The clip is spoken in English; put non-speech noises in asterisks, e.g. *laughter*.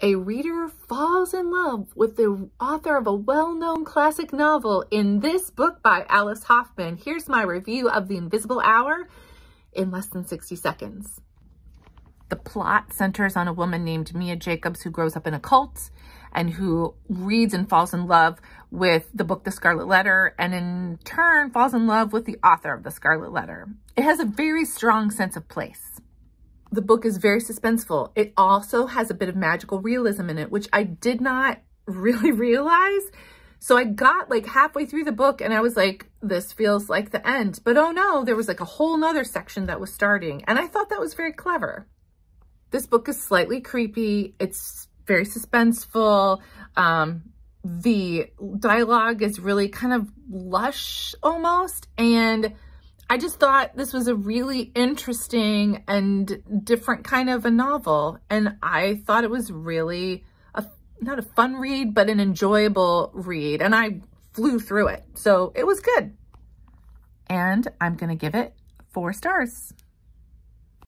a reader falls in love with the author of a well-known classic novel in this book by Alice Hoffman. Here's my review of The Invisible Hour in less than 60 seconds. The plot centers on a woman named Mia Jacobs who grows up in a cult and who reads and falls in love with the book The Scarlet Letter and in turn falls in love with the author of The Scarlet Letter. It has a very strong sense of place the book is very suspenseful. It also has a bit of magical realism in it, which I did not *laughs* really realize. So I got like halfway through the book and I was like, this feels like the end. But oh no, there was like a whole nother section that was starting. And I thought that was very clever. This book is slightly creepy. It's very suspenseful. Um, the dialogue is really kind of lush almost. And I just thought this was a really interesting and different kind of a novel. And I thought it was really, a, not a fun read, but an enjoyable read. And I flew through it. So it was good. And I'm going to give it four stars.